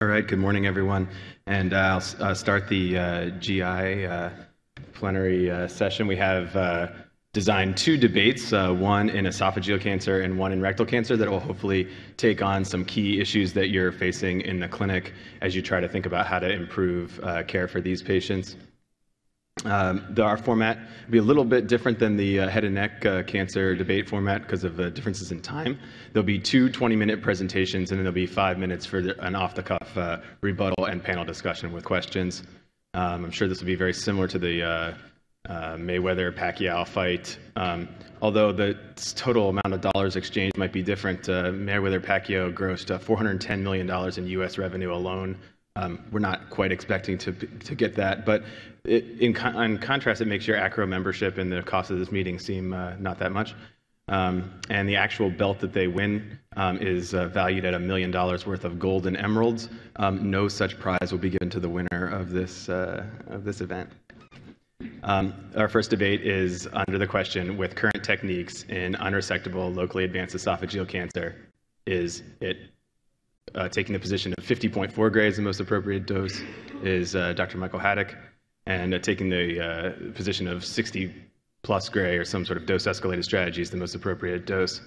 All right, good morning, everyone. And uh, I'll uh, start the uh, GI uh, plenary uh, session. We have uh, designed two debates, one in esophageal cancer and one in rectal cancer, that will hopefully take on some key issues that you're facing in the clinic as you try to think about how to improve care for these patients. Um, the, our format will be a little bit different than the uh, head and neck uh, cancer debate format because of the differences in time. There'll be two 20 minute presentations, and then there'll be five minutes for the, an off the cuff uh, rebuttal and panel discussion with questions. Um, I'm sure this will be very similar to the uh, uh, Mayweather Pacquiao fight. Um, although the total amount of dollars exchanged might be different, uh, Mayweather Pacquiao grossed $410 million in U.S. revenue alone um, we're not quite expecting to, to get that, but it, in, con- in, contrast, it makes your ACRO membership and the cost of this meeting seem uh, not that much. Um, and the actual belt that they win um, is uh, valued at a million dollars worth of gold and emeralds. Um, no such prize will be given to the winner of this, uh, of this event. Um, our first debate is under the question with current techniques in unresectable locally advanced esophageal cancer, is it uh, taking the position of 50.4 gray as the most appropriate dose is uh, Dr. Michael Haddock, and uh, taking the uh, position of 60 plus gray or some sort of dose escalated strategy is the most appropriate dose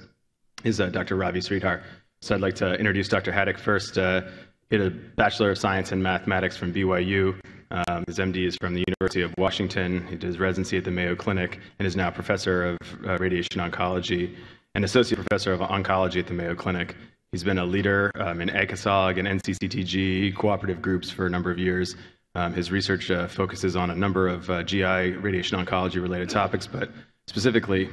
is uh, Dr. Ravi Shridhar. So I'd like to introduce Dr. Haddock first. Uh, he had a Bachelor of Science in Mathematics from BYU. Um, his MD is from the University of Washington. He did his residency at the Mayo Clinic and is now professor of radiation oncology and associate professor of oncology at the Mayo Clinic. He's been a leader um, in ACOSOG and NCCTG cooperative groups for a number of years. Um, his research uh, focuses on a number of uh, GI radiation oncology related topics, but specifically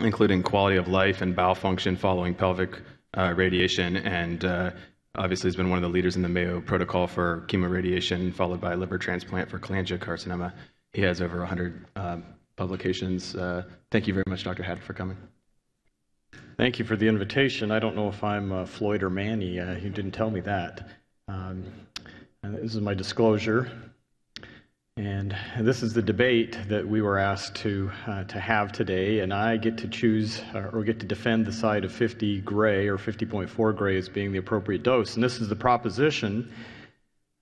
including quality of life and bowel function following pelvic uh, radiation. And uh, obviously, has been one of the leaders in the Mayo protocol for chemoradiation, followed by liver transplant for cholangiocarcinoma. He has over 100 um, publications. Uh, thank you very much, Dr. Haddock, for coming. Thank you for the invitation. I don't know if I'm uh, Floyd or Manny. Uh, you didn't tell me that. Um, this is my disclosure. And this is the debate that we were asked to, uh, to have today. And I get to choose uh, or get to defend the side of 50 gray or 50.4 gray as being the appropriate dose. And this is the proposition.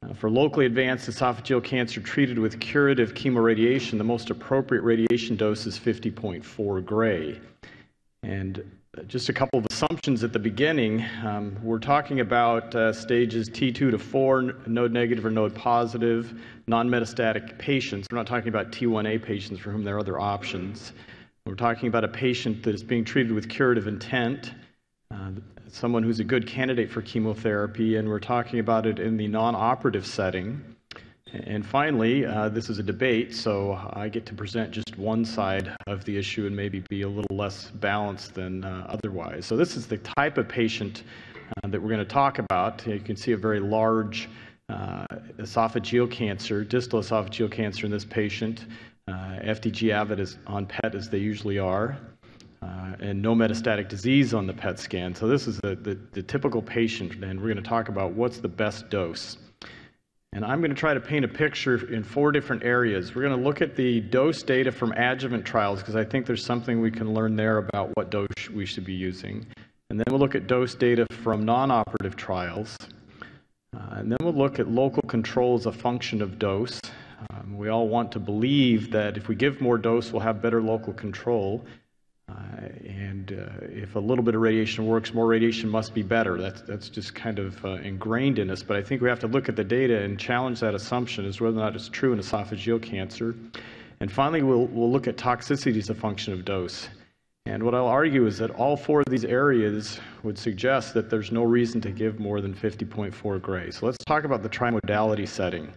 Uh, for locally advanced esophageal cancer treated with curative chemoradiation, the most appropriate radiation dose is 50.4 gray. And just a couple of assumptions at the beginning. Um, we're talking about uh, stages T2 to 4, node negative or node positive, non metastatic patients. We're not talking about T1A patients for whom there are other options. We're talking about a patient that is being treated with curative intent, uh, someone who's a good candidate for chemotherapy, and we're talking about it in the non operative setting. And finally, uh, this is a debate, so I get to present just one side of the issue and maybe be a little less balanced than uh, otherwise. So, this is the type of patient uh, that we're going to talk about. You can see a very large uh, esophageal cancer, distal esophageal cancer in this patient. Uh, FDG avid is on PET as they usually are. Uh, and no metastatic disease on the PET scan. So, this is the, the, the typical patient, and we're going to talk about what's the best dose. And I'm going to try to paint a picture in four different areas. We're going to look at the dose data from adjuvant trials because I think there's something we can learn there about what dose we should be using. And then we'll look at dose data from non operative trials. Uh, and then we'll look at local control as a function of dose. Um, we all want to believe that if we give more dose, we'll have better local control. Uh, and uh, if a little bit of radiation works, more radiation must be better. That's, that's just kind of uh, ingrained in us. But I think we have to look at the data and challenge that assumption as whether or not it's true in esophageal cancer. And finally, we'll, we'll look at toxicity as a function of dose. And what I'll argue is that all four of these areas would suggest that there's no reason to give more than 50.4 gray. So let's talk about the trimodality setting.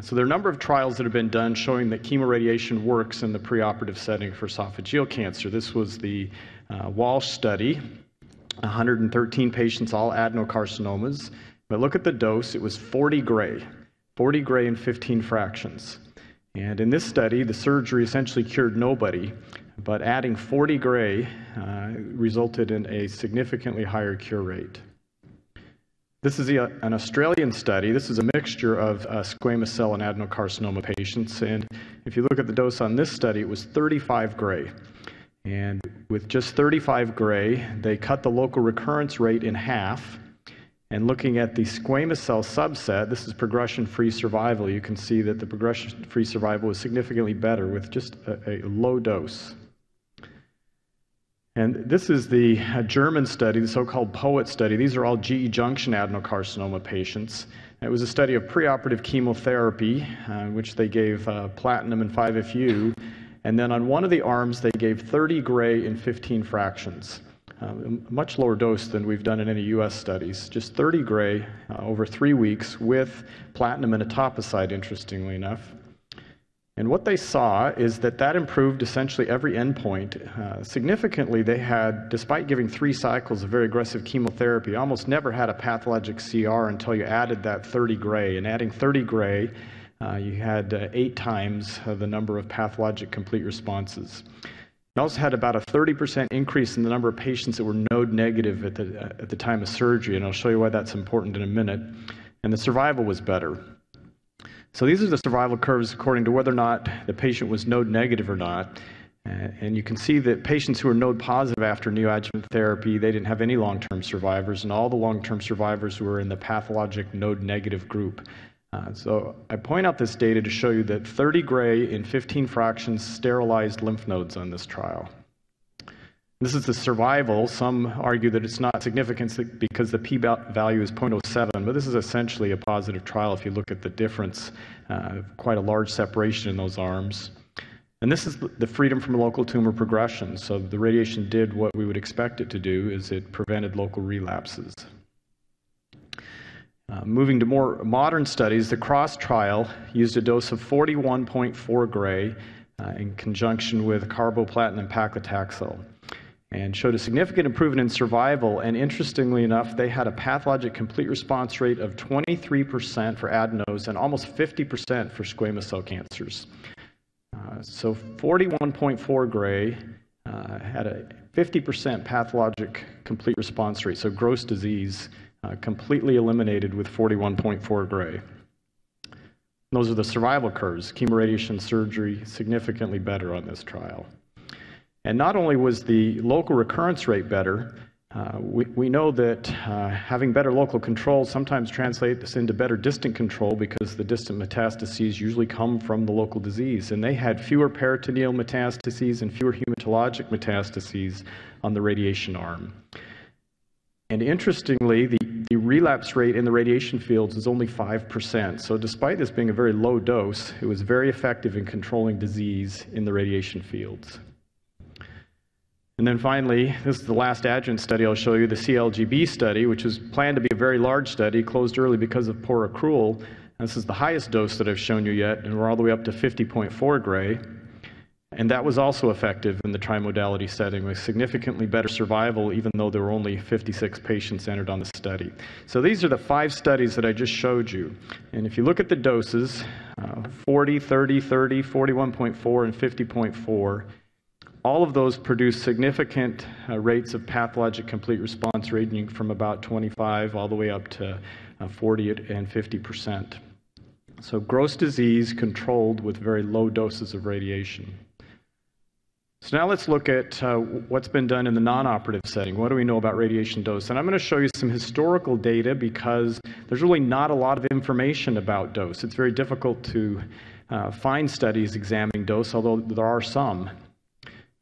So there are a number of trials that have been done showing that chemoradiation works in the preoperative setting for esophageal cancer. This was the uh, Walsh study, 113 patients, all adenocarcinomas. But look at the dose, it was 40 gray, 40 gray and 15 fractions. And in this study, the surgery essentially cured nobody, but adding 40 gray uh, resulted in a significantly higher cure rate. This is a, an Australian study. This is a mixture of uh, squamous cell and adenocarcinoma patients. And if you look at the dose on this study, it was 35 gray. And with just 35 gray, they cut the local recurrence rate in half. And looking at the squamous cell subset, this is progression-free survival. You can see that the progression-free survival was significantly better with just a, a low dose. And this is the German study, the so-called POET study. These are all GE junction adenocarcinoma patients. It was a study of preoperative chemotherapy, uh, which they gave uh, platinum and 5-FU, and then on one of the arms they gave 30 gray in 15 fractions. A much lower dose than we've done in any U.S. studies, just 30 gray uh, over three weeks with platinum and etoposide, interestingly enough. And what they saw is that that improved essentially every endpoint. Uh, significantly, they had, despite giving three cycles of very aggressive chemotherapy, almost never had a pathologic CR until you added that 30 gray. And adding 30 gray, uh, you had uh, eight times uh, the number of pathologic complete responses. You also had about a 30% increase in the number of patients that were node negative at the, at the time of surgery, and I'll show you why that's important in a minute. And the survival was better. So these are the survival curves according to whether or not the patient was node negative or not. And you can see that patients who were node positive after neoadjuvant therapy, they didn't have any long-term survivors, and all the long-term survivors were in the pathologic node negative group. Uh, so I point out this data to show you that 30 gray in 15 fractions sterilized lymph nodes on this trial. This is the survival. Some argue that it's not significant because the p value is 0.07, but this is essentially a positive trial if you look at the difference, uh, quite a large separation in those arms. And this is the freedom from local tumor progression. So the radiation did what we would expect it to do, is it prevented local relapses. Uh, moving to more modern studies, the CROSS trial used a dose of 41.4 gray uh, in conjunction with carboplatin and paclitaxel and showed a significant improvement in survival. And interestingly enough, they had a pathologic complete response rate of 23% for adenos and almost 50% for squamous cell cancers. Uh, so 41.4 gray uh, had a 50% pathologic complete response rate, so gross disease uh, completely eliminated with 41.4 gray. Those are the survival curves. Chemoradiation surgery significantly better on this trial. And not only was the local recurrence rate better, uh, we, we know that uh, having better local control sometimes translates into better distant control because the distant metastases usually come from the local disease. And they had fewer peritoneal metastases and fewer hematologic metastases on the radiation arm. And interestingly, the, the relapse rate in the radiation fields is only 5%. So, despite this being a very low dose, it was very effective in controlling disease in the radiation fields. And then finally, this is the last adjuvant study I'll show you, the CALGB study, which was planned to be a very large study, closed early because of poor accrual. And this is the highest dose that I've shown you yet, and we're all the way up to 50.4 gray. And that was also effective in the trimodality setting with significantly better survival, even though there were only 56 patients entered on the study. So these are the five studies that I just showed you. And if you look at the doses uh, 40, 30, 30, 41.4, and 50.4 all of those produce significant uh, rates of pathologic complete response ranging from about 25 all the way up to uh, 40 and 50 percent. So gross disease controlled with very low doses of radiation. So now let's look at uh, what's been done in the non-operative setting. What do we know about radiation dose? And I'm going to show you some historical data because there's really not a lot of information about dose. It's very difficult to uh, find studies examining dose, although there are some.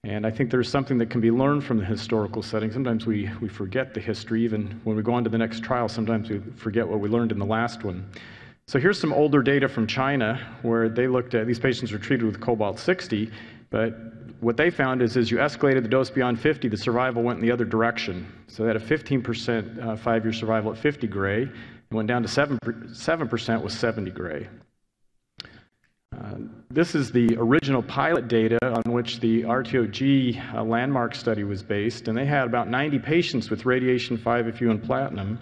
And I think there's something that can be learned from the historical setting. Sometimes we, we forget the history, even when we go on to the next trial, sometimes we forget what we learned in the last one. So here's some older data from China where they looked at these patients were treated with cobalt 60, but what they found is as you escalated the dose beyond 50, the survival went in the other direction. So they had a 15% uh, five year survival at 50 gray, and went down to 7%, 7% with 70 gray. This is the original pilot data on which the RTOG uh, landmark study was based, and they had about 90 patients with radiation 5FU and platinum.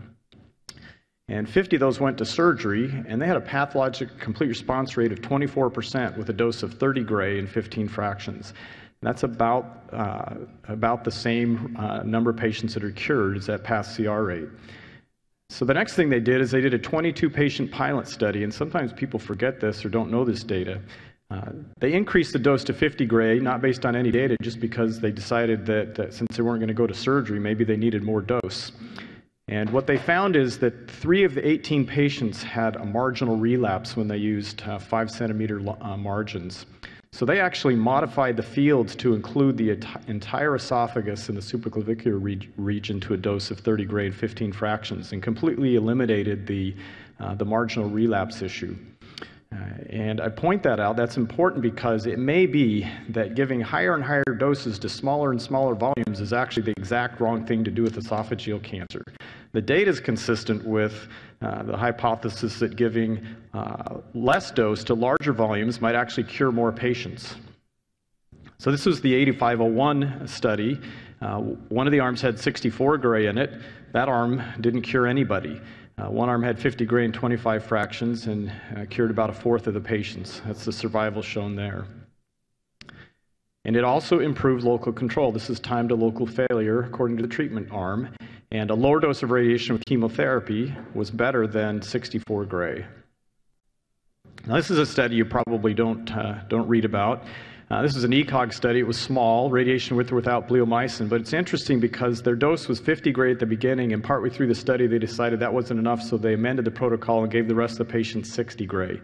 And 50 of those went to surgery, and they had a pathologic complete response rate of 24% with a dose of 30 gray and 15 fractions. That's about, uh, about the same uh, number of patients that are cured as that past CR rate. So the next thing they did is they did a 22 patient pilot study, and sometimes people forget this or don't know this data. Uh, they increased the dose to 50 gray, not based on any data, just because they decided that, that since they weren't going to go to surgery, maybe they needed more dose. And what they found is that three of the 18 patients had a marginal relapse when they used uh, five centimeter uh, margins. So they actually modified the fields to include the entire esophagus and the supraclavicular re- region to a dose of 30 gray 15 fractions and completely eliminated the, uh, the marginal relapse issue. Uh, and I point that out. That's important because it may be that giving higher and higher doses to smaller and smaller volumes is actually the exact wrong thing to do with esophageal cancer. The data is consistent with uh, the hypothesis that giving uh, less dose to larger volumes might actually cure more patients. So, this was the 8501 study. Uh, one of the arms had 64 gray in it. That arm didn't cure anybody. Uh, one arm had 50 gray and 25 fractions and uh, cured about a fourth of the patients. That's the survival shown there. And it also improved local control. This is time to local failure according to the treatment arm. And a lower dose of radiation with chemotherapy was better than 64 gray. Now, this is a study you probably don't, uh, don't read about. Uh, this is an ECOG study. It was small, radiation with or without bleomycin, but it's interesting because their dose was 50 gray at the beginning, and partway through the study, they decided that wasn't enough, so they amended the protocol and gave the rest of the patients 60 gray.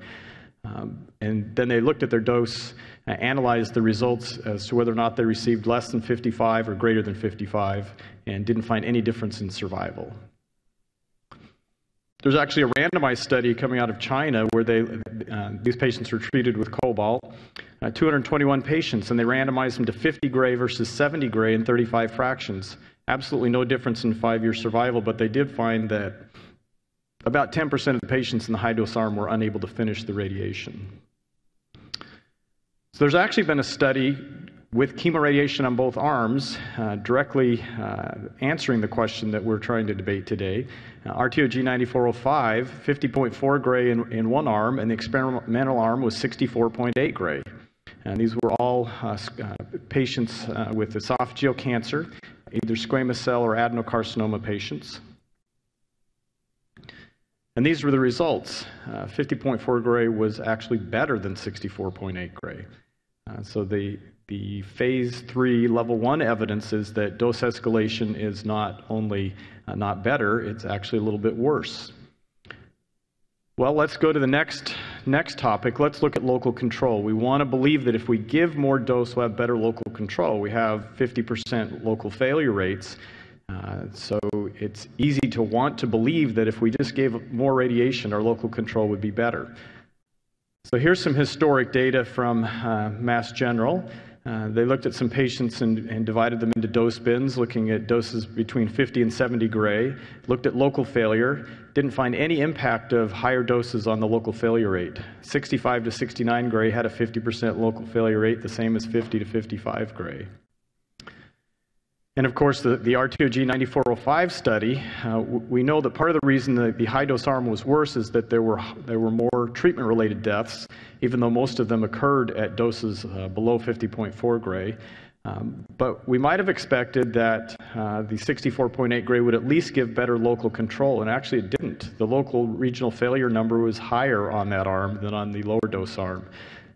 Um, and then they looked at their dose, uh, analyzed the results as to whether or not they received less than 55 or greater than 55, and didn't find any difference in survival. There's actually a randomized study coming out of China where they, uh, these patients were treated with cobalt, uh, 221 patients, and they randomized them to 50 gray versus 70 gray in 35 fractions. Absolutely no difference in five year survival, but they did find that about 10% of the patients in the high dose arm were unable to finish the radiation. So there's actually been a study with chemoradiation on both arms, uh, directly uh, answering the question that we're trying to debate today. Uh, RTOG 9405, 50.4 gray in, in one arm, and the experimental arm was 64.8 gray. And these were all uh, uh, patients uh, with esophageal cancer, either squamous cell or adenocarcinoma patients. And these were the results. 50.4 gray was actually better than 64.8 gray. So the, the phase three level one evidence is that dose escalation is not only uh, not better, it's actually a little bit worse. Well, let's go to the next, next topic. Let's look at local control. We want to believe that if we give more dose, we'll have better local control. We have 50% local failure rates. Uh, so it's easy to want to believe that if we just gave more radiation, our local control would be better. So here's some historic data from uh, Mass General. Uh, they looked at some patients and, and, divided them into dose bins, looking at doses between 50 and 70 gray, looked at local failure, didn't find any impact of higher doses on the local failure rate. 65 to 69 gray had a 50% local failure rate, the same as 50 to 55 gray. And of course, the, the RTOG 9405 study, uh, we know that part of the reason that the high dose arm was worse is that there were, there were more treatment related deaths, even though most of them occurred at doses uh, below 50.4 gray. Um, but we might have expected that uh, the 64.8 gray would at least give better local control, and actually it didn't. The local regional failure number was higher on that arm than on the lower dose arm.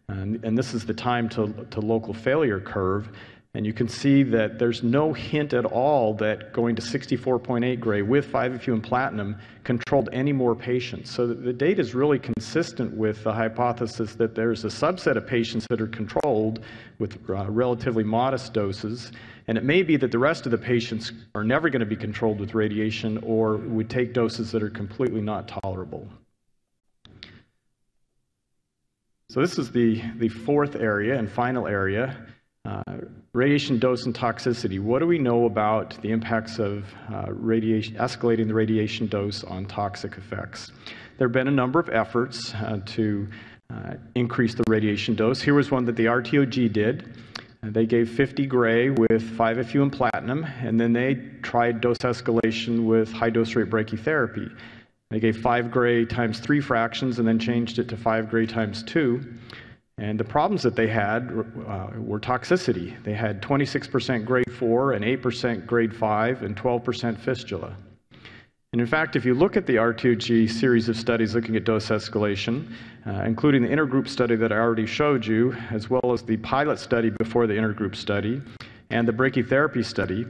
And, and this is the time to, to local failure curve. And you can see that there's no hint at all that going to 64.8 gray with 5-FU and platinum controlled any more patients. So the data is really consistent with the hypothesis that there's a subset of patients that are controlled with uh, relatively modest doses. And it may be that the rest of the patients are never going to be controlled with radiation or would take doses that are completely not tolerable. So this is the, the fourth area and final area. Uh, radiation dose and toxicity. What do we know about the impacts of uh, radiation, escalating the radiation dose on toxic effects? There have been a number of efforts uh, to uh, increase the radiation dose. Here was one that the RTOG did. They gave 50 gray with 5-FU and platinum, and then they tried dose escalation with high dose rate brachytherapy. They gave 5 gray times 3 fractions and then changed it to 5 gray times 2. And the problems that they had uh, were toxicity. They had 26% grade 4 and 8% grade 5 and 12% fistula. And in fact, if you look at the RTOG series of studies looking at dose escalation, uh, including the intergroup study that I already showed you, as well as the pilot study before the intergroup study, and the brachytherapy study,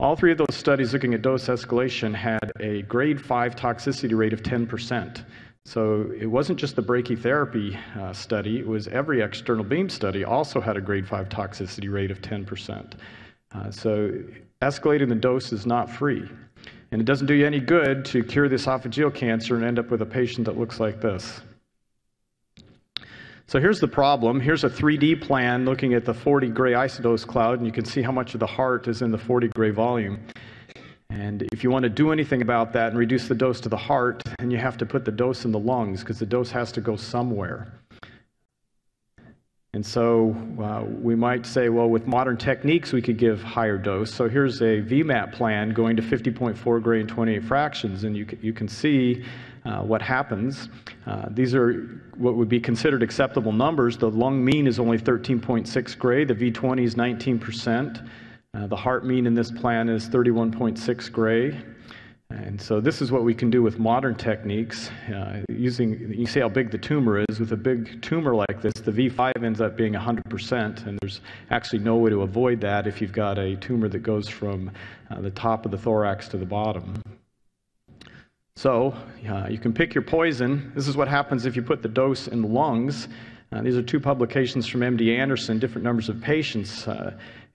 All three of those studies looking at dose escalation had a grade 5 toxicity rate of 10%. So it wasn't just the brachytherapy uh, study, it was every external beam study also had a grade 5 toxicity rate of 10%. Uh, so escalating the dose is not free. And it doesn't do you any good to cure the esophageal cancer and end up with a patient that looks like this. So here's the problem. Here's a 3D plan looking at the 40 gray isodose cloud, and you can see how much of the heart is in the 40 gray volume. And if you want to do anything about that and reduce the dose to the heart, then you have to put the dose in the lungs because the dose has to go somewhere. And so uh, we might say, well, with modern techniques, we could give higher dose. So here's a VMAT plan going to 50.4 gray and 28 fractions, and you, you can see uh, what happens. Uh, these are what would be considered acceptable numbers. The lung mean is only 13.6 gray, the V20 is 19%. Uh, the heart mean in this plan is 31.6 gray. And so this is what we can do with modern techniques. Uh, using, you see how big the tumor is. With a big tumor like this, the V5 ends up being 100%, and there's actually no way to avoid that if you've got a tumor that goes from uh, the top of the thorax to the bottom. So uh, you can pick your poison. This is what happens if you put the dose in the lungs. Uh, these are two publications from MD Anderson, different numbers of patients.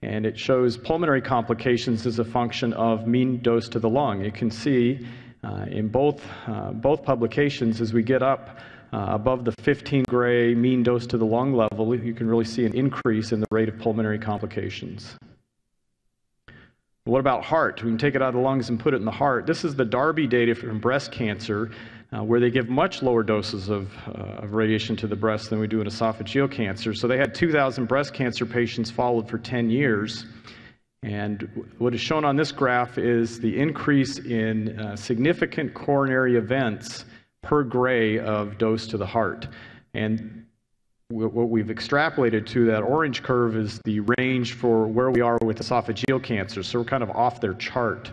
And it shows pulmonary complications as a function of mean dose to the lung. You can see uh, in both, uh, both publications as we get up uh, above the 15 gray mean dose to the lung level, you can really see an increase in the rate of pulmonary complications. What about heart? We can take it out of the lungs and put it in the heart. This is the Darby data from breast cancer uh, where they give much lower doses of, uh, of radiation to the breast than we do in esophageal cancer. So they had 2,000 breast cancer patients followed for 10 years. And what is shown on this graph is the increase in uh, significant coronary events per gray of dose to the heart. And what we've extrapolated to that orange curve is the range for where we are with esophageal cancer. So we're kind of off their chart.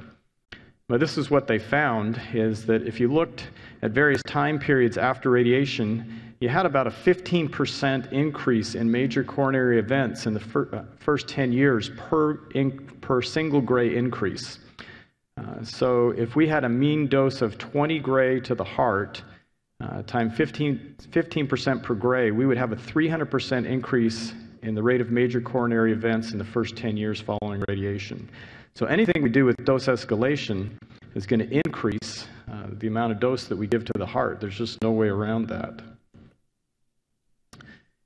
But this is what they found is that if you looked at various time periods after radiation, you had about a 15% increase in major coronary events in the fir- uh, first 10 years per, in, per single gray increase. Uh, so if we had a mean dose of 20 gray to the heart, uh, times 15, 15% per gray, we would have a 300% increase in the rate of major coronary events in the first 10 years following radiation. So anything we do with dose escalation is going to increase uh, the amount of dose that we give to the heart. There's just no way around that.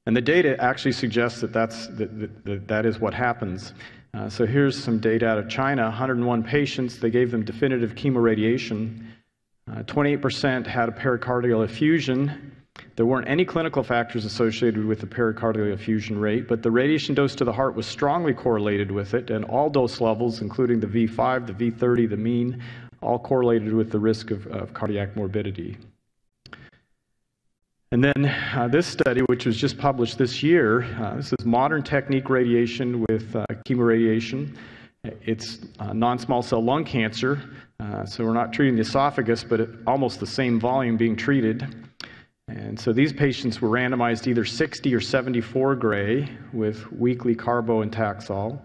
And the data actually suggests that that's, that, that, that is what happens. Uh, so here's some data out of China 101 patients, they gave them definitive chemoradiation. Uh, 28% had a pericardial effusion, there weren't any clinical factors associated with the pericardial effusion rate, but the radiation dose to the heart was strongly correlated with it, and all dose levels, including the V5, the V30, the mean, all correlated with the risk of, of cardiac morbidity. And then uh, this study, which was just published this year, uh, this is modern technique radiation with uh, chemoradiation. It's uh, non small cell lung cancer, uh, so we're not treating the esophagus, but almost the same volume being treated. And so these patients were randomized either 60 or 74 gray with weekly carbo and Taxol.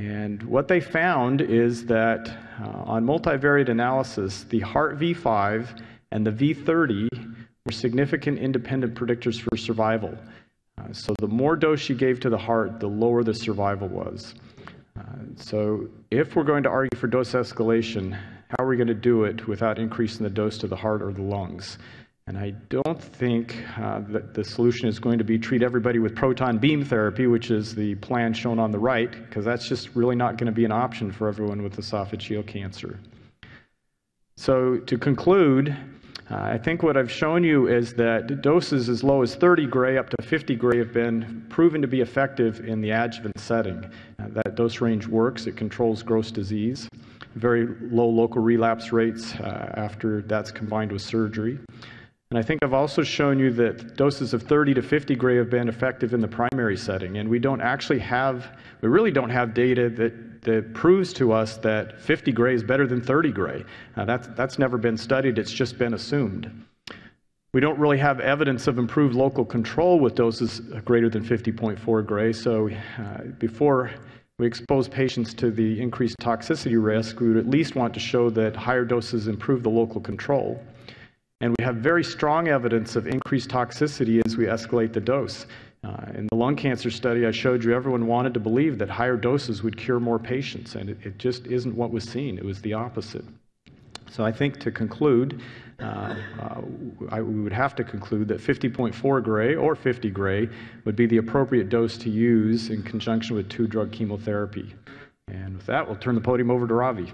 And what they found is that uh, on multivariate analysis, the heart V5 and the V30 were significant independent predictors for survival. Uh, so the more dose you gave to the heart, the lower the survival was. Uh, so if we're going to argue for dose escalation, how are we going to do it without increasing the dose to the heart or the lungs? And I don't think uh, that the solution is going to be treat everybody with proton beam therapy, which is the plan shown on the right, because that's just really not going to be an option for everyone with esophageal cancer. So, to conclude, uh, I think what I've shown you is that doses as low as 30 gray up to 50 gray have been proven to be effective in the adjuvant setting. Uh, that dose range works, it controls gross disease, very low local relapse rates uh, after that's combined with surgery. And I think I've also shown you that doses of 30 to 50 gray have been effective in the primary setting. And we don't actually have, we really don't have data that, that proves to us that 50 gray is better than 30 gray. Uh, that's, that's never been studied, it's just been assumed. We don't really have evidence of improved local control with doses greater than 50.4 gray. So uh, before we expose patients to the increased toxicity risk, we would at least want to show that higher doses improve the local control. And we have very strong evidence of increased toxicity as we escalate the dose. Uh, in the lung cancer study I showed you, everyone wanted to believe that higher doses would cure more patients, and it, it just isn't what was seen. It was the opposite. So I think to conclude, uh, uh, I, we would have to conclude that 50.4 gray or 50 gray would be the appropriate dose to use in conjunction with two drug chemotherapy. And with that, we'll turn the podium over to Ravi.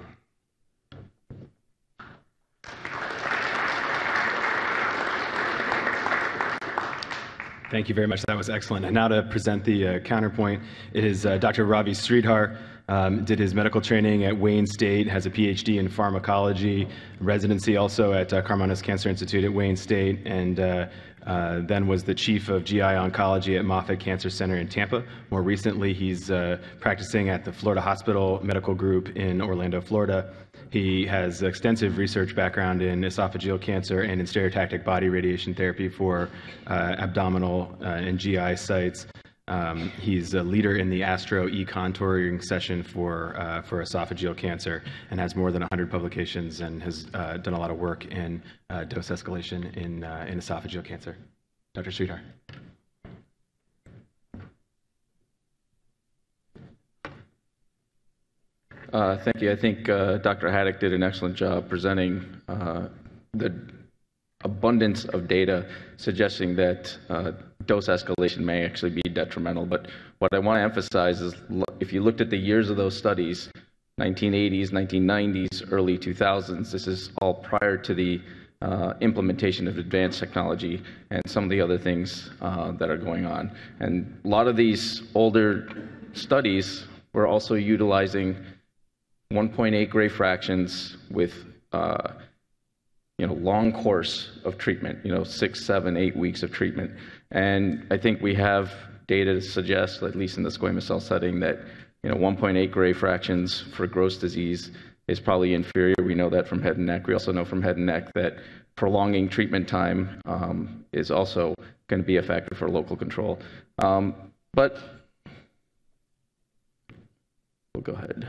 Thank you very much. That was excellent. And now to present the uh, counterpoint is uh, Dr. Ravi Shridhar. Um, did his medical training at Wayne State, has a PhD in pharmacology, residency also at uh, Karmanos Cancer Institute at Wayne State, and uh, uh, then was the chief of GI oncology at Moffitt Cancer Center in Tampa. More recently, he's uh, practicing at the Florida Hospital Medical Group in Orlando, Florida. He has extensive research background in esophageal cancer and in stereotactic body radiation therapy for uh, abdominal uh, and GI sites. Um, he's a leader in the ASTRO e-contouring session for, uh, for esophageal cancer and has more than 100 publications and has uh, done a lot of work in uh, dose escalation in, uh, in esophageal cancer. Dr. Shridhar. Uh, thank you. I think uh, Dr. Haddock did an excellent job presenting uh, the abundance of data suggesting that uh, dose escalation may actually be detrimental. But what I want to emphasize is if you looked at the years of those studies, 1980s, 1990s, early 2000s, this is all prior to the uh, implementation of advanced technology and some of the other things uh, that are going on. And a lot of these older studies were also utilizing 1.8 gray fractions with uh, you know long course of treatment, you know six, seven, eight weeks of treatment, and I think we have data to suggest, at least in the squamous cell setting, that you know 1.8 gray fractions for gross disease is probably inferior. We know that from head and neck. We also know from head and neck that prolonging treatment time um, is also going to be a factor for local control. Um, but we'll go ahead.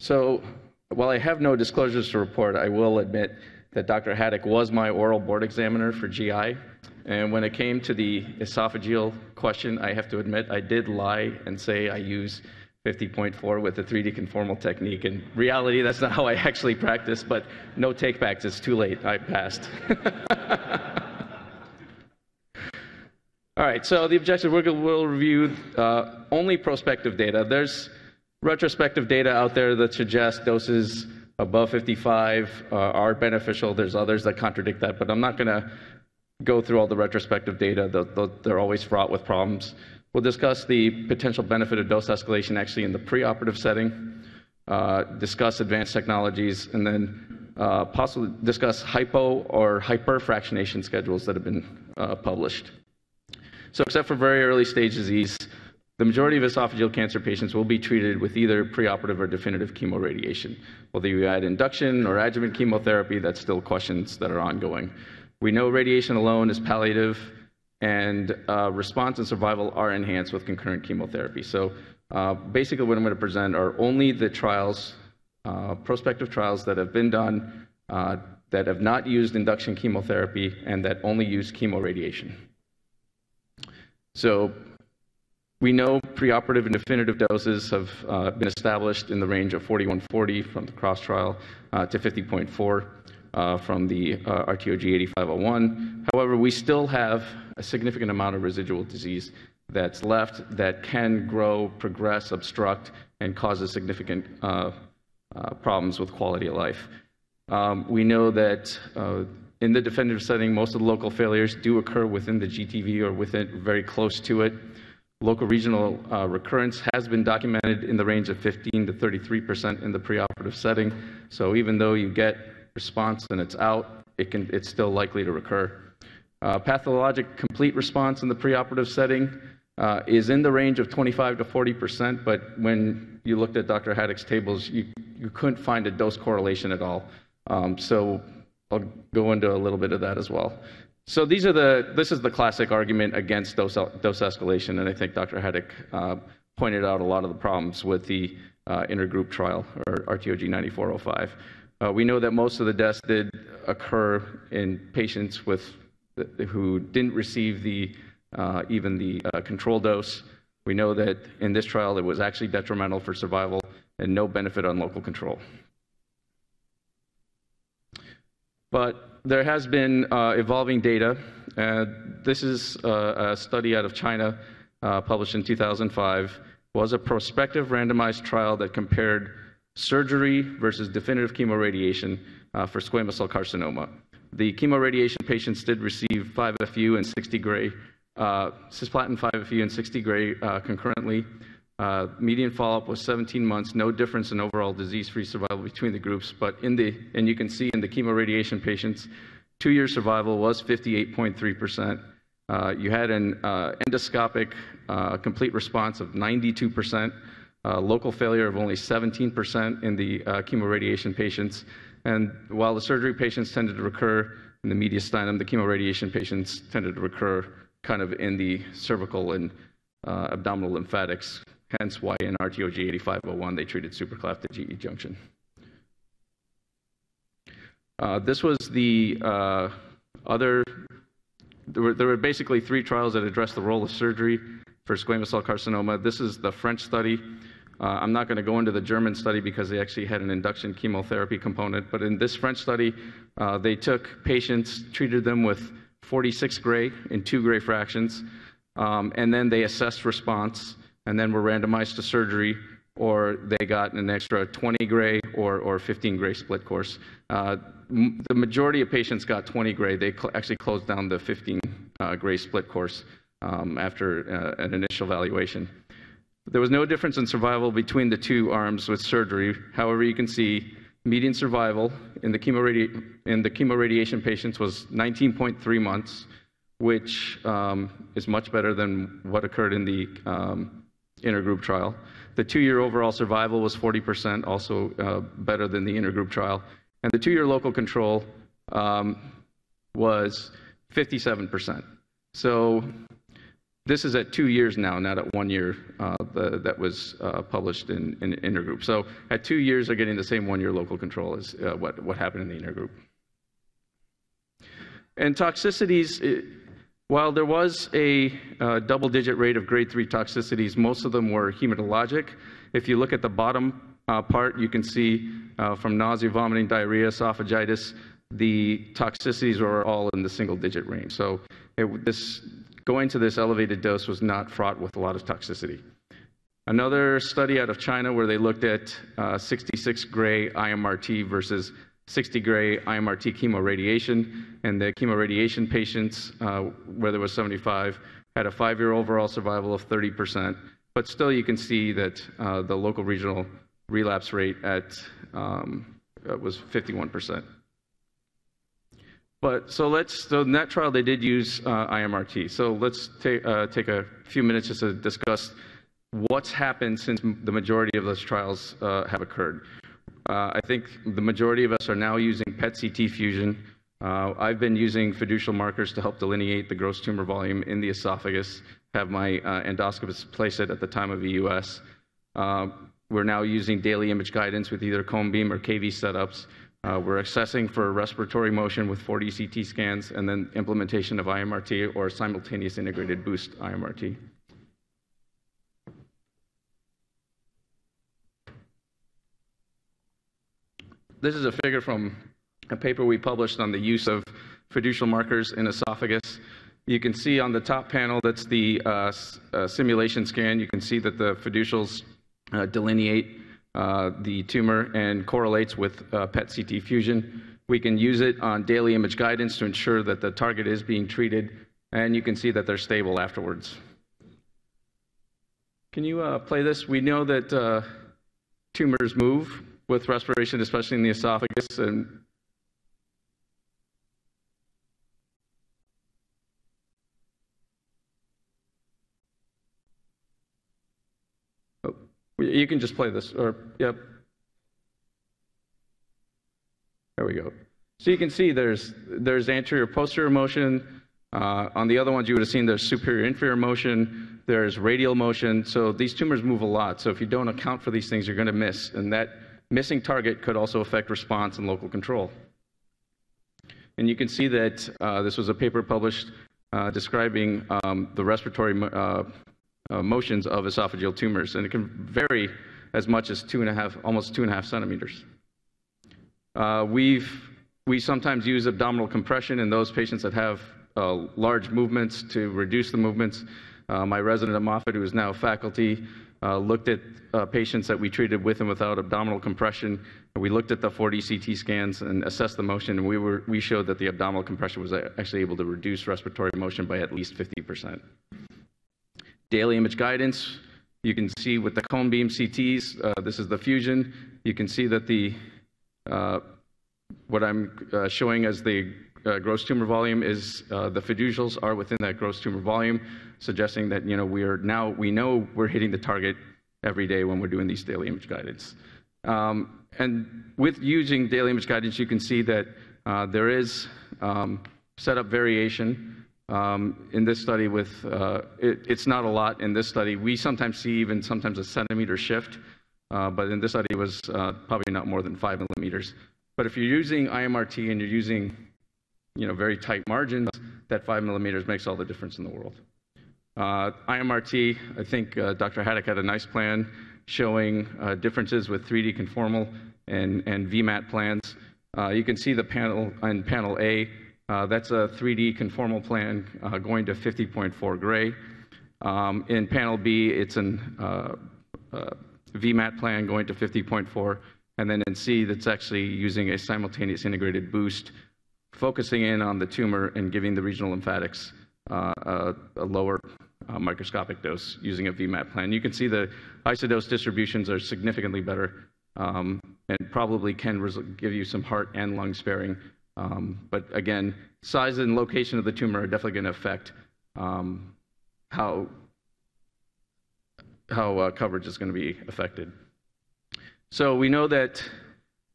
So while I have no disclosures to report, I will admit that Dr. Haddock was my oral board examiner for GI. And when it came to the esophageal question, I have to admit I did lie and say I use 50.4 with the 3D conformal technique. In reality, that's not how I actually practice, but no takebacks. It's too late. I passed. All right, so the objective, we'll review uh, only prospective data. There's retrospective data out there that suggests doses above 55 uh, are beneficial. There's others that contradict that, but I'm not going to go through all the retrospective data. They're always fraught with problems. We'll discuss the potential benefit of dose escalation actually in the preoperative setting, uh, discuss advanced technologies, and then uh, possibly discuss hypo or hyperfractionation schedules that have been uh, published. So except for very early stage disease, the majority of esophageal cancer patients will be treated with either preoperative or definitive chemoradiation. Whether you add induction or adjuvant chemotherapy, that's still questions that are ongoing. We know radiation alone is palliative, and uh, response and survival are enhanced with concurrent chemotherapy. So uh, basically, what I'm going to present are only the trials, uh, prospective trials that have been done uh, that have not used induction chemotherapy and that only use chemoradiation. So we know preoperative and definitive doses have uh, been established in the range of 4140 from the CROSS trial uh, to 50.4 uh, from the uh, RTOG 8501. However, we still have a significant amount of residual disease that's left that can grow, progress, obstruct, and causes significant uh, uh, problems with quality of life. Um, we know that in the definitive setting, most of the local failures do occur within the GTV or within very close to it. Local regional uh, recurrence has been documented in the range of 15 to 33 percent in the preoperative setting. So even though you get response and it's out, it can, it's still likely to recur. Uh, pathologic complete response in the preoperative setting uh, is in the range of 25 to 40 percent, but when you looked at Dr. Haddock's tables, you, you couldn't find a dose correlation at all. Um, so I'll go into a little bit of that as well. So these are the, this is the classic argument against dose, dose escalation, and I think Dr. Haddock uh, pointed out a lot of the problems with the uh, intergroup trial, or RTOG 9405. Uh, We know that most of the deaths did occur in patients with, who didn't receive the, uh, even the uh, control dose. We know that in this trial, it was actually detrimental for survival and no benefit on local control. But there has been uh, evolving data. Uh, this is uh, a study out of China uh, published in 2005. was a prospective randomized trial that compared surgery versus definitive chemoradiation uh, for squamous cell carcinoma. The chemoradiation patients did receive 5-FU and 60 gray, uh, cisplatin 5-FU and 60 gray concurrently. Uh, median follow-up was 17 months, no difference in overall disease-free survival between the groups, but in the, and you can see in the chemoradiation patients, two-year survival was 58.3%. Uh, you had an uh, endoscopic uh, complete response of 92%, uh, local failure of only 17% in the uh, chemoradiation patients, and while the surgery patients tended to recur in the mediastinum, the chemoradiation patients tended to recur kind of in the cervical and abdominal lymphatics, hence why in RTOG 8501 they treated supraclafted GE junction. Uh, this was the uh, other, there were, there were basically three trials that addressed the role of surgery for squamous cell carcinoma. This is the French study. Uh, I'm not going to go into the German study because they actually had an induction chemotherapy component, but in this French study, uh, they took patients, treated them with 46 gray in two gray fractions, um, and then they assessed response and then were randomized to surgery, or they got an extra 20 gray or, or 15 gray split course. Uh, the majority of patients got 20 gray. They cl- actually closed down the 15 uh, gray split course um, after uh, an initial evaluation. There was no difference in survival between the two arms with surgery. However, you can see median survival in the, chemoradi- in the chemoradiation patients was 19.3 months, which um, is much better than what occurred in the um, intergroup trial. The two-year overall survival was 40%, also uh, better than the intergroup trial. And the two-year local control um, was 57%. So this is at two years now, not at one year uh, the, that was uh, published in, in intergroup. So at two years, they're getting the same one-year local control as uh, what, what happened in the intergroup. And toxicities, it, while there was a uh, double-digit rate of grade 3 toxicities, most of them were hematologic. If you look at the bottom uh, part, you can see uh, from nausea, vomiting, diarrhea, esophagitis, the toxicities were all in the single-digit range. So it, this, going to this elevated dose was not fraught with a lot of toxicity. Another study out of China where they looked at uh, 66 gray IMRT versus 60 gray IMRT chemoradiation, and the chemoradiation patients, uh, where there was 75, had a five year overall survival of 30%. But still, you can see that uh, the local regional relapse rate at um, uh, was 51%. But so let's, so in that trial, they did use uh, IMRT. So let's take, uh, take a few minutes just to discuss what's happened since the majority of those trials uh, have occurred. Uh, I think the majority of us are now using PET-CT fusion. Uh, I've been using fiducial markers to help delineate the gross tumor volume in the esophagus, have my uh, endoscopist place it at the time of EUS. Uh, we're now using daily image guidance with either cone beam or KV setups. Uh, we're assessing for respiratory motion with 4D CT scans and then implementation of IMRT or simultaneous integrated boost IMRT. This is a figure from a paper we published on the use of fiducial markers in esophagus. You can see on the top panel, that's the uh, uh, simulation scan. You can see that the fiducials uh, delineate uh, the tumor and correlates with uh, PET CT fusion. We can use it on daily image guidance to ensure that the target is being treated, and you can see that they're stable afterwards. Can you uh, play this? We know that tumors move with respiration, especially in the esophagus. And oh, you can just play this, or yep. There we go. So you can see there's there's anterior posterior motion, Uh, on the other ones, you would have seen there's superior inferior motion, there's radial motion. So these tumors move a lot. So if you don't account for these things, you're going to miss. And that missing target could also affect response and local control. And you can see that uh, this was a paper published uh, describing um, the respiratory uh, uh, motions of esophageal tumors, and it can vary as much as two and a half, almost two and a half centimeters. Uh, we've, we sometimes use abdominal compression in those patients that have uh, large movements to reduce the movements. Uh, my resident at Moffitt, who is now faculty, uh, looked at uh, patients that we treated with and without abdominal compression. We looked at the 4D CT scans and assessed the motion, and we, were, we showed that the abdominal compression was actually able to reduce respiratory motion by at least 50%. Daily image guidance, you can see with the cone beam CTs, uh, this is the fusion. You can see that the uh, what I'm uh, showing as the uh, gross tumor volume is uh, the fiducials are within that gross tumor volume, suggesting that you know we are now we know we're hitting the target every day when we're doing these daily image guidance. Um, and with using daily image guidance, you can see that uh, there is um, setup variation um, in this study. With uh, it, it's not a lot in this study. We sometimes see even sometimes a centimeter shift, uh, but in this study it was uh, probably not more than five millimeters. But if you're using IMRT and you're using you know, very tight margins, that five millimeters makes all the difference in the world. Uh, IMRT, I think uh, Dr. Haddock had a nice plan showing uh, differences with 3D conformal and, and VMAT plans. Uh, you can see the panel on panel A. Uh, that's a 3D conformal plan uh, going to 50.4 gray. Um, in panel B, it's an VMAT plan going to 50.4. And then in C, that's actually using a simultaneous integrated boost focusing in on the tumor and giving the regional lymphatics uh, a, a, lower uh, microscopic dose using a VMAT plan. You can see the isodose distributions are significantly better um, and probably can give you some heart and lung sparing. Um, but again, size and location of the tumor are definitely going to affect um, how, how uh, coverage is going to be affected. So we know that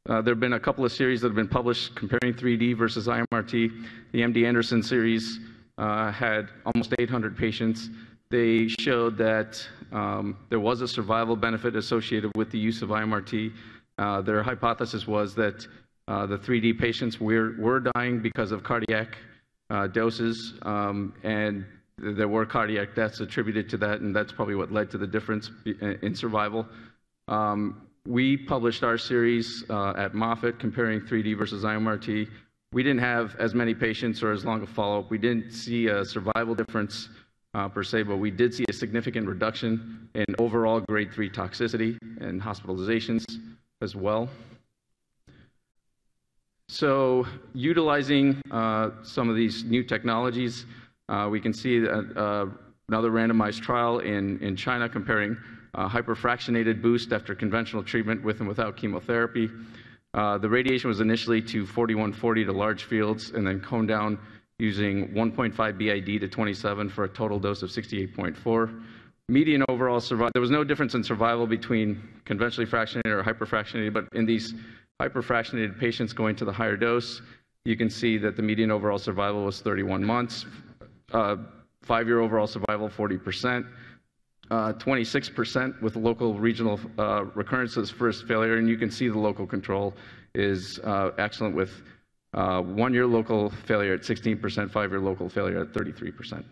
uh, there have been a couple of series that have been published comparing 3D versus IMRT. The MD Anderson series uh, had almost 800 patients. They showed that um, there was a survival benefit associated with the use of IMRT. Uh, their hypothesis was that uh, the 3D patients were, were dying because of cardiac uh, doses, um, and there were cardiac deaths attributed to that, and that's probably what led to the difference in survival. Um, we published our series uh, at Moffitt comparing 3D versus IMRT. We didn't have as many patients or as long a follow-up. We didn't see a survival difference uh, per se, but we did see a significant reduction in overall grade 3 toxicity and hospitalizations as well. So utilizing uh, some of these new technologies, uh, we can see that, uh, another randomized trial in, in China comparing uh, hyperfractionated boost after conventional treatment with and without chemotherapy. Uh, the radiation was initially to 4140 to large fields and then coned down using 1.5 BID to 27 for a total dose of 68.4. Median overall survival, there was no difference in survival between conventionally fractionated or hyperfractionated, but in these hyperfractionated patients going to the higher dose, you can see that the median overall survival was 31 months. Uh, five year overall survival, 40%. 26% uh, with local regional uh, recurrences first failure, and you can see the local control is uh, excellent with one-year local failure at 16%, five-year local failure at 33%.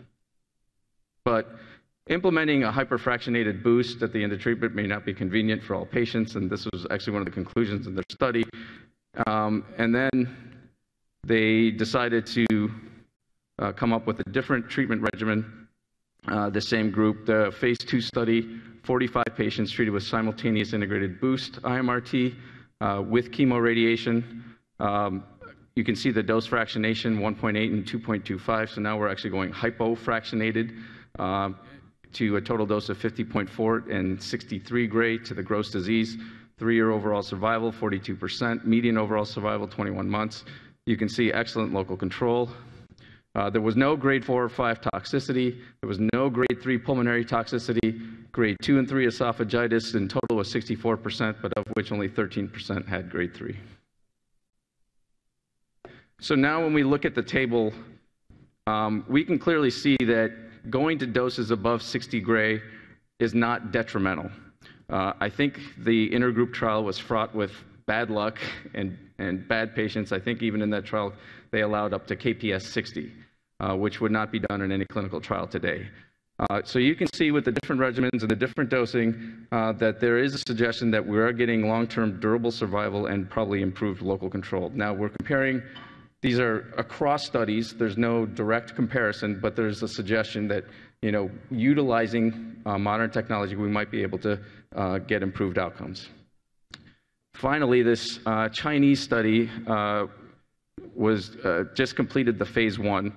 But implementing a hyperfractionated boost at the end of treatment may not be convenient for all patients, and this was actually one of the conclusions in their study. Um, and then they decided to come up with a different treatment regimen uh, the same group. The phase two study, 45 patients treated with simultaneous integrated boost IMRT uh, with chemoradiation. Um, you can see the dose fractionation 1.8 and 2.25. So now we're actually going hypofractionated uh, to a total dose of 50.4 and 63 gray to the gross disease. Three year overall survival, 42%. Median overall survival, 21 months. You can see excellent local control. Uh, there was no grade 4 or 5 toxicity. There was no grade 3 pulmonary toxicity. Grade 2 and 3 esophagitis in total was 64%, but of which only 13% had grade 3. So now when we look at the table um, we can clearly see that going to doses above 60 gray is not detrimental. Uh, I think the intergroup trial was fraught with bad luck and, and bad patients. I think even in that trial, they allowed up to KPS 60, uh, which would not be done in any clinical trial today. Uh, so you can see with the different regimens and the different dosing uh, that there is a suggestion that we are getting long-term durable survival and probably improved local control. Now we're comparing, these are across studies, there's no direct comparison, but there's a suggestion that, you know, utilizing uh, modern technology, we might be able to uh, get improved outcomes. Finally, this uh, Chinese study uh, was just completed the phase one.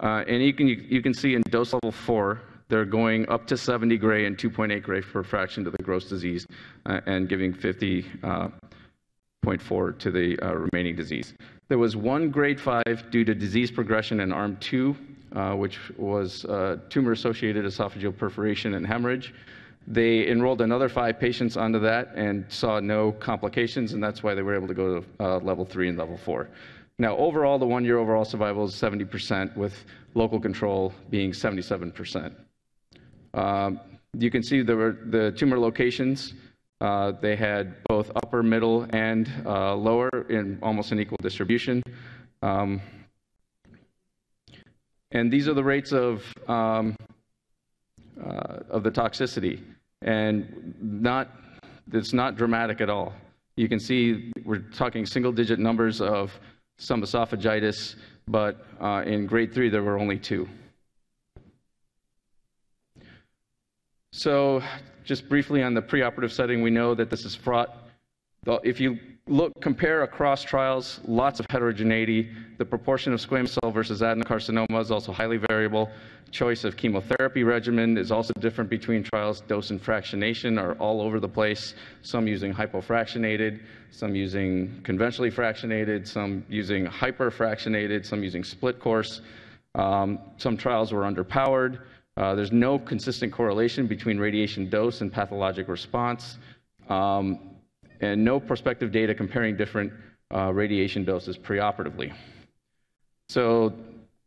and you can, you, can see in dose level four, they're going up to 70 gray and 2.8 gray per fraction to the gross disease uh, and giving 50.4 uh, to the uh, remaining disease. There was one grade 5 due to disease progression in arm 2, uh, which was uh, tumor associated esophageal perforation and hemorrhage. They enrolled another five patients onto that and saw no complications, and that's why they were able to go to uh, level 3 and level 4. Now, overall, the one year overall survival is 70%, with local control being 77%. Um, you can see were the tumor locations. Uh, they had both upper, middle, and uh, lower in almost an equal distribution. Um, and these are the rates of, um, uh, of the toxicity. And not, it's not dramatic at all. You can see we're talking single digit numbers of some esophagitis, but uh, in grade three, there were only two. So, just briefly on the preoperative setting, we know that this is fraught. If you look, compare across trials, lots of heterogeneity. The proportion of squamous cell versus adenocarcinoma is also highly variable. Choice of chemotherapy regimen is also different between trials. Dose and fractionation are all over the place. Some using hypofractionated, some using conventionally fractionated, some using hyperfractionated, some using split course. Um, some trials were underpowered. Uh, there's no consistent correlation between radiation dose and pathologic response, um, and no prospective data comparing different uh, radiation doses preoperatively. So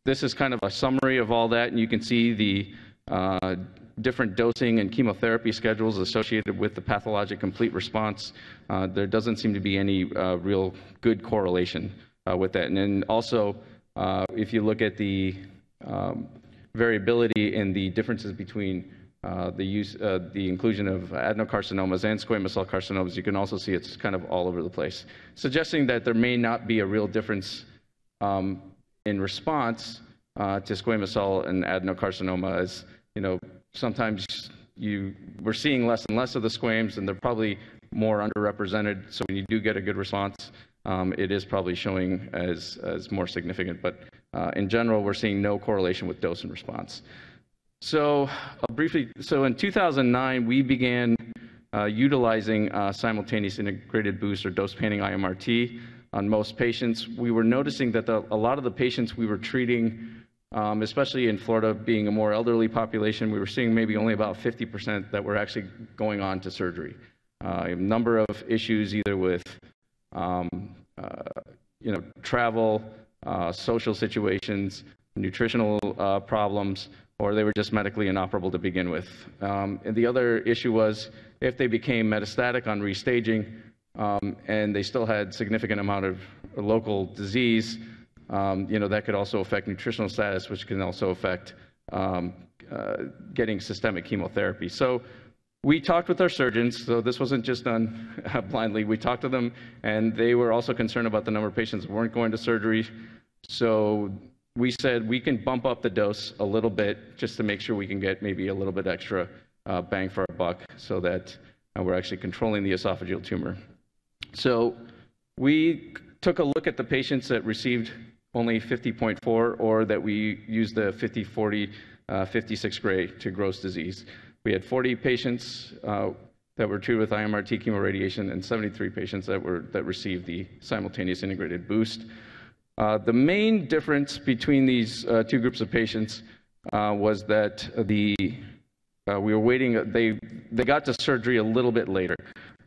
this is kind of a summary of all that, and you can see the uh, different dosing and chemotherapy schedules associated with the pathologic complete response. Uh, there doesn't seem to be any uh, real good correlation uh, with that. And then also, uh, if you look at the um, variability in the differences between uh, the use, uh, the inclusion of adenocarcinomas and squamous cell carcinomas, you can also see it's kind of all over the place, suggesting that there may not be a real difference um, in response uh, to squamous cell and adenocarcinoma. As you know, sometimes you we're seeing less and less of the squames, and they're probably more underrepresented. So when you do get a good response, um, it is probably showing as as more significant. But uh, in general, we're seeing no correlation with dose and response. So briefly, so in 2009, we began uh, utilizing uh, simultaneous integrated boost or dose painting IMRT on most patients. We were noticing that the, a lot of the patients we were treating, um, especially in Florida, being a more elderly population, we were seeing maybe only about 50% that were actually going on to surgery. Uh, a number of issues, either with um, uh, you know travel, uh, social situations, nutritional uh, problems, or they were just medically inoperable to begin with. Um, and the other issue was if they became metastatic on restaging um, and they still had significant amount of local disease, um, you know, that could also affect nutritional status, which can also affect um, uh, getting systemic chemotherapy. So we talked with our surgeons, so this wasn't just done blindly. We talked to them, and they were also concerned about the number of patients who weren't going to surgery. So we said we can bump up the dose a little bit just to make sure we can get maybe a little bit extra uh, bang for our buck so that uh, we're actually controlling the esophageal tumor. So we took a look at the patients that received only 50.4 or that we used the 50, 40, uh, 56 gray to gross disease. We had 40 patients uh, that were treated with IMRT chemoradiation and 73 patients that, were, that received the simultaneous integrated boost. Uh, the main difference between these uh, two groups of patients uh, was that the uh, we were waiting. They they got to surgery a little bit later.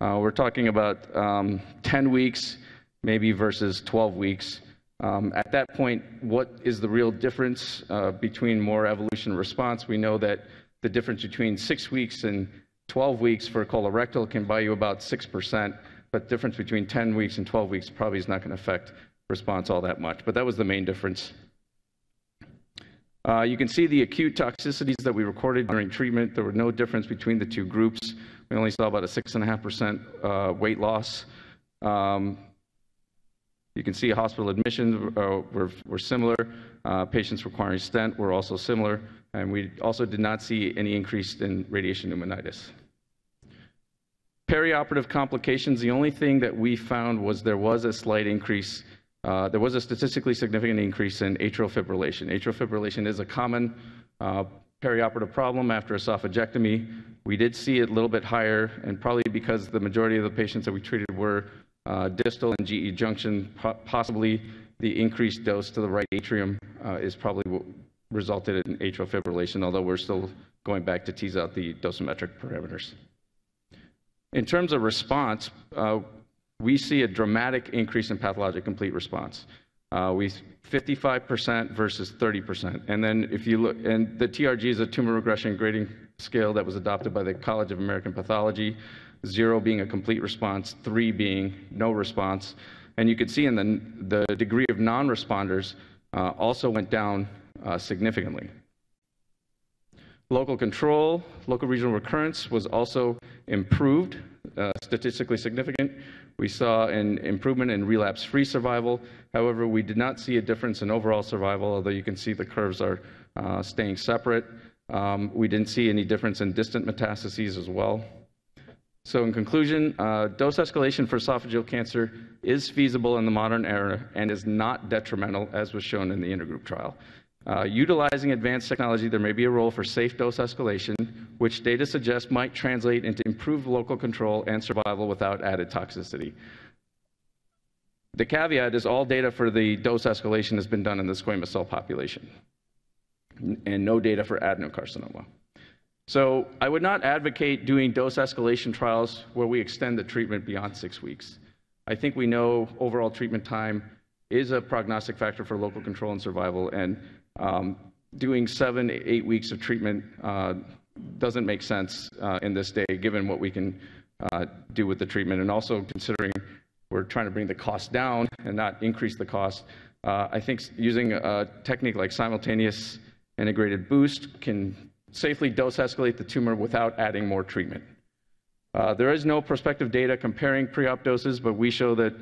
We're talking about um, 10 weeks, maybe versus 12 weeks. Um, At that point, what is the real difference between more evolution response? We know that the difference between six weeks and 12 weeks for colorectal can buy you about 6%, but difference between 10 weeks and 12 weeks probably is not going to affect response all that much. But that was the main difference. Uh, you can see the acute toxicities that we recorded during treatment. There were no difference between the two groups. We only saw about a 6.5% uh, weight loss. Um, you can see hospital admissions uh, were, were similar. Uh, patients requiring stent were also similar. And we also did not see any increase in radiation pneumonitis. Perioperative complications, the only thing that we found was there was a slight increase uh, there was a statistically significant increase in atrial fibrillation. Atrial fibrillation is a common uh, perioperative problem after esophagectomy. We did see it a little bit higher, and probably because the majority of the patients that we treated were uh, distal and GE junction, possibly the increased dose to the right atrium uh, is probably what resulted in atrial fibrillation, although we're still going back to tease out the dosimetric parameters. In terms of response, uh, we see a dramatic increase in pathologic complete response. Uh, we 55% versus 30%. And then if you look, and the TRG is a tumor regression grading scale that was adopted by the College of American Pathology, zero being a complete response, three being no response. And you can see in the, the degree of non-responders uh, also went down uh, significantly. Local control, local regional recurrence was also improved, uh, statistically significant. We saw an improvement in relapse-free survival. However, we did not see a difference in overall survival, although you can see the curves are uh, staying separate. Um, we didn't see any difference in distant metastases as well. So in conclusion, uh, dose escalation for esophageal cancer is feasible in the modern era and is not detrimental, as was shown in the intergroup trial. Uh, utilizing advanced technology, there may be a role for safe dose escalation, which data suggests might translate into improved local control and survival without added toxicity. The caveat is all data for the dose escalation has been done in the squamous cell population, and no data for adenocarcinoma. So I would not advocate doing dose escalation trials where we extend the treatment beyond six weeks. I think we know overall treatment time is a prognostic factor for local control and survival, and um, doing seven, eight weeks of treatment uh, doesn't make sense uh, in this day, given what we can uh, do with the treatment, and also considering we're trying to bring the cost down and not increase the cost. Uh, I think using a technique like simultaneous integrated boost can safely dose escalate the tumor without adding more treatment. Uh, there is no prospective data comparing pre-op doses, but we show that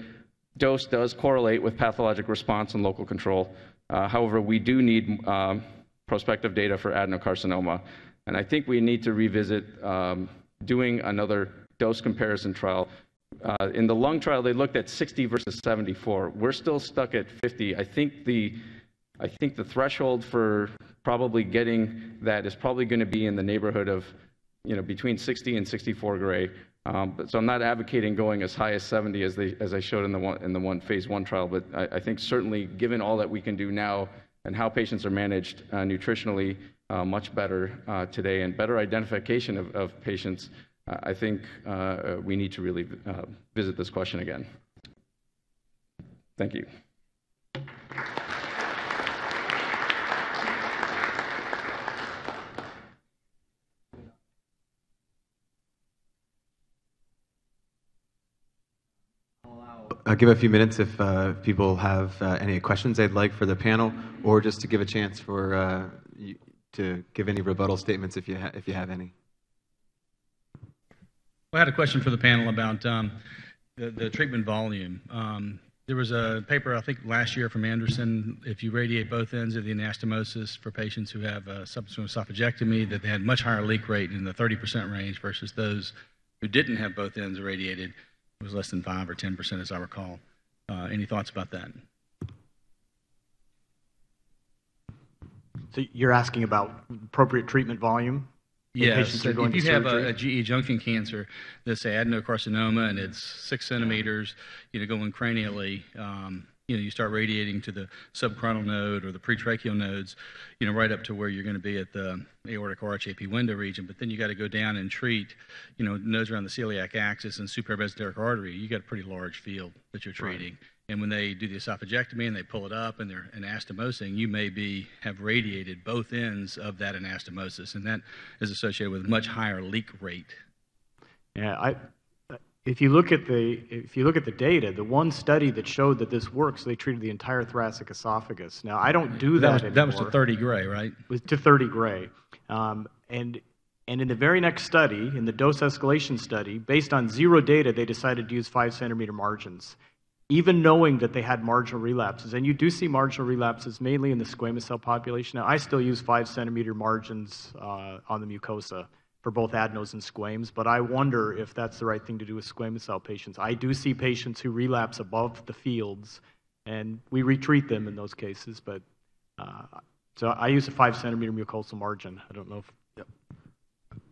dose does correlate with pathologic response and local control. Uh, however, we do need um, prospective data for adenocarcinoma, and I think we need to revisit um, doing another dose comparison trial. Uh, in the lung trial, they looked at 60 versus 74. We're still stuck at 50. I think the I think the threshold for probably getting that is probably going to be in the neighborhood of, you know, between 60 and 64 gray. Um, but, so I'm not advocating going as high as 70 as, they, as I showed in the one, in the one phase one trial, but I, I think certainly given all that we can do now and how patients are managed uh, nutritionally uh, much better uh, today and better identification of, of patients, uh, I think uh, we need to really uh, visit this question again. Thank you. I'll give a few minutes if uh, people have uh, any questions they'd like for the panel, or just to give a chance for uh, you to give any rebuttal statements if you ha- if you have any. I had a question for the panel about um, the, the, treatment volume. Um, there was a paper, I think, last year from Anderson. If you radiate both ends of the anastomosis for patients who have a subsequent esophagectomy, that they had much higher leak rate in the 30% range versus those who didn't have both ends irradiated. It was less than 5 or 10%, as I recall. Uh, any thoughts about that? So you're asking about appropriate treatment volume? Yes. So if you have a, a, GE junction cancer, let's say adenocarcinoma, and it's six centimeters, you know, going cranially, um, you know, you start radiating to the subcarinal node or the pretracheal nodes, you know, right up to where you're going to be at the aortic arch AP window region. But then you got to go down and treat, you know, nodes around the celiac axis and superior mesenteric artery. You got a pretty large field that you're treating. Right. And when they do the esophagectomy and they pull it up and they're anastomosing, you may be have radiated both ends of that anastomosis, and that is associated with much higher leak rate. Yeah, I, if you look at the, if you look at the data, the one study that showed that this works, they treated the entire thoracic esophagus. Now, I don't do that, was, anymore. that was to 30 gray, right? was to 30 gray. Um, and, and in the very next study, in the dose escalation study, based on zero data, they decided to use five centimeter margins, even knowing that they had marginal relapses. And you do see marginal relapses mainly in the squamous cell population. Now, I still use five centimeter margins uh, on the mucosa for both adenos and squames, but I wonder if that's the right thing to do with squamous cell patients. I do see patients who relapse above the fields, and we retreat them in those cases, but uh, so I use a five centimeter mucosal margin. I don't know if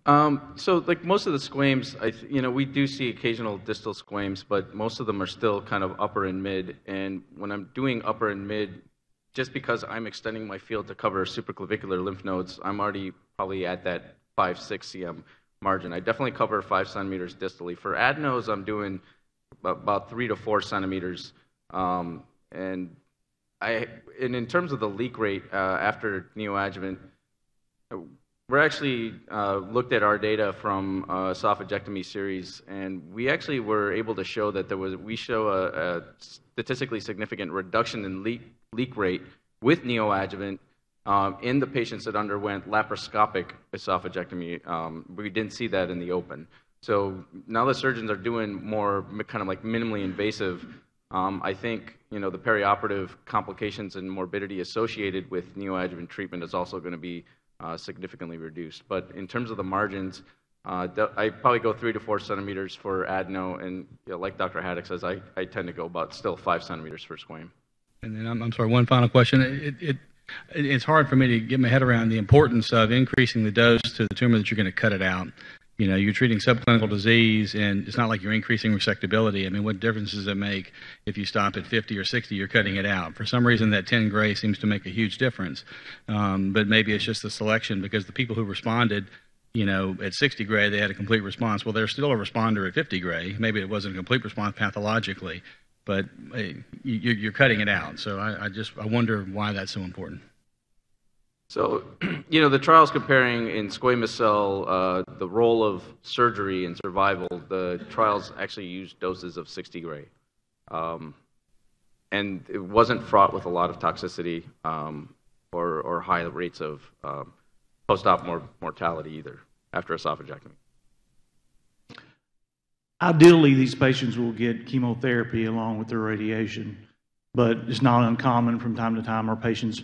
Um, so, like most of the squames, I you know, we do see occasional distal squames, but most of them are still kind of upper and mid. And when I'm doing upper and mid, just because I'm extending my field to cover supraclavicular lymph nodes, I'm already probably at that five six cm margin. I definitely cover five centimeters distally. For adenos, I'm doing about three to four centimeters. Um, and I, and in terms of the leak rate uh, after neoadjuvant, we're actually uh, looked at our data from uh, esophagectomy series, and we actually were able to show that there was we show a, a statistically significant reduction in leak leak rate with neoadjuvant um, in the patients that underwent laparoscopic esophagectomy. Um, we didn't see that in the open. So now the surgeons are doing more kind of like minimally invasive. Um, I think you know the perioperative complications and morbidity associated with neoadjuvant treatment is also going to be uh, significantly reduced. But in terms of the margins, uh, I probably go three to four centimeters for adeno, and you know, like Dr. Haddock says, I, I tend to go about still five centimeters for squame. And then I'm, I'm sorry, one final question. It, it, it's hard for me to get my head around the importance of increasing the dose to the tumor that you're going to cut it out. You know, you're treating subclinical disease, and it's not like you're increasing resectability. I mean, what difference does it make if you stop at 50 or 60? You're cutting it out. For some reason, that 10 gray seems to make a huge difference. Um, but maybe it's just the selection because the people who responded, you know, at 60 gray, they had a complete response. Well, they're still a responder at 50 gray. Maybe it wasn't a complete response pathologically, but hey, you, you're cutting it out. So I, just I wonder why that's so important. So, you know, the trials comparing in squamous cell uh, the role of surgery in survival, the trials actually used doses of 60 gray. Um, and it wasn't fraught with a lot of toxicity um, or, or high rates of um, post-op mor- mortality either after esophagectomy. Ideally, these patients will get chemotherapy along with their radiation, but it's not uncommon from time to time our patients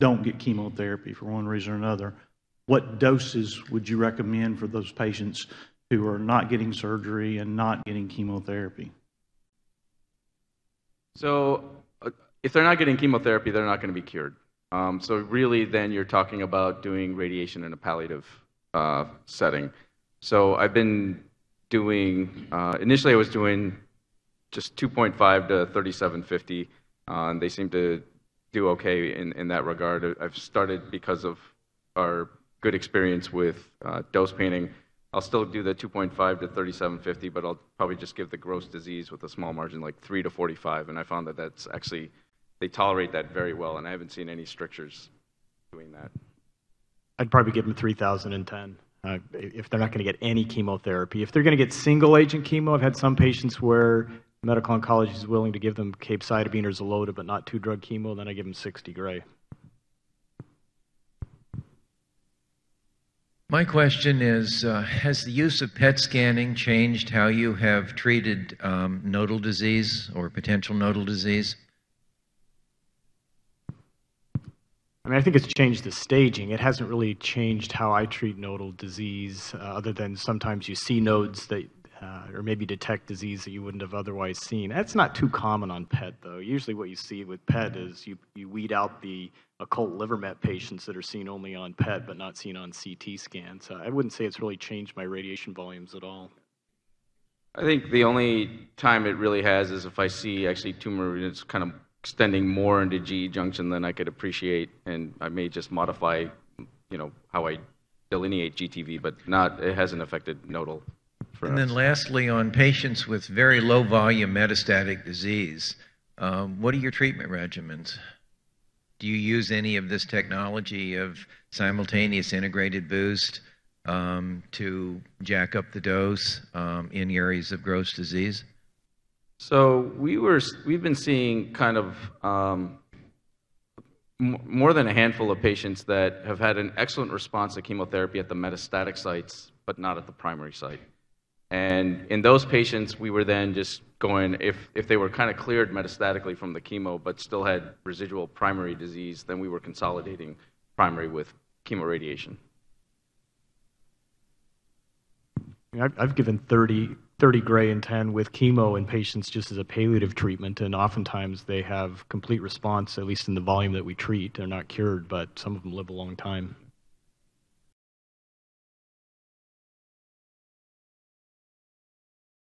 don't get chemotherapy for one reason or another. What doses would you recommend for those patients who are not getting surgery and not getting chemotherapy? So, uh, if they're not getting chemotherapy, they're not going to be cured. Um, so, really, then you're talking about doing radiation in a palliative uh, setting. So, I've been doing, uh, initially, I was doing just 2.5 to 3750, uh, and they seem to do okay in, in that regard. I've started because of our good experience with uh, dose painting. I'll still do the 2.5 to 3750, but I'll probably just give the gross disease with a small margin, like 3 to 45. And I found that that's actually, they tolerate that very well, and I haven't seen any strictures doing that. I'd probably give them 3010 uh, if they're not going to get any chemotherapy. If they're going to get single agent chemo, I've had some patients where medical oncology is willing to give them capecitabine or Xeloda, but not two drug chemo, then I give them 60 gray. My question is uh, Has the use of PET scanning changed how you have treated um, nodal disease or potential nodal disease? I mean, I think it's changed the staging. It hasn't really changed how I treat nodal disease, uh, other than sometimes you see nodes that, uh, or maybe detect disease that you wouldn't have otherwise seen. That's not too common on PET, though. Usually, what you see with PET is you, you weed out the occult liver met patients that are seen only on PET but not seen on CT scans. So I wouldn't say it's really changed my radiation volumes at all. I think the only time it really has is if I see actually tumor it's kind of extending more into GE junction than I could appreciate, and I may just modify, you know, how I delineate GTV, but not it hasn't affected nodal. For And us. then, lastly, on patients with very low volume metastatic disease, um, what are your treatment regimens? Do you use any of this technology of simultaneous integrated boost um, to jack up the dose um, in areas of gross disease? So we were, we've been seeing kind of um, more than a handful of patients that have had an excellent response to chemotherapy at the metastatic sites, but not at the primary site. And in those patients, we were then just going, if, if they were kind of cleared metastatically from the chemo, but still had residual primary disease, then we were consolidating primary with chemoradiation. I've, I've given 30, 30 gray and 10 with chemo in patients just as a palliative treatment, and oftentimes they have complete response, at least in the volume that we treat. They're not cured, but some of them live a long time.